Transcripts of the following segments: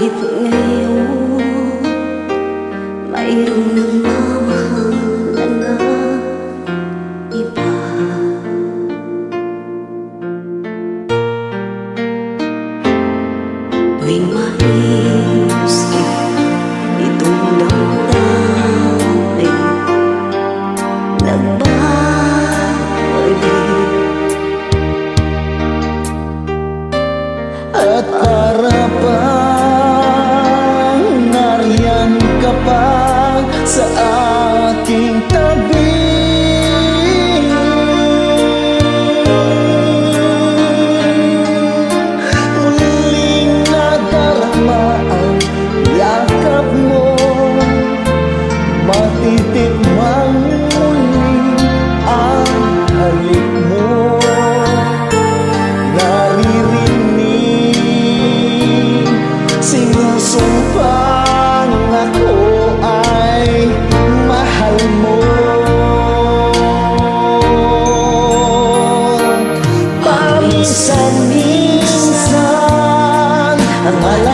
hít nghêu mãi rung nước mơ mơ lạnh ngơ ipa bình hoa đi sumpang ako ay mahal mo. Paminsan-minsan ang alam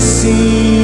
sim.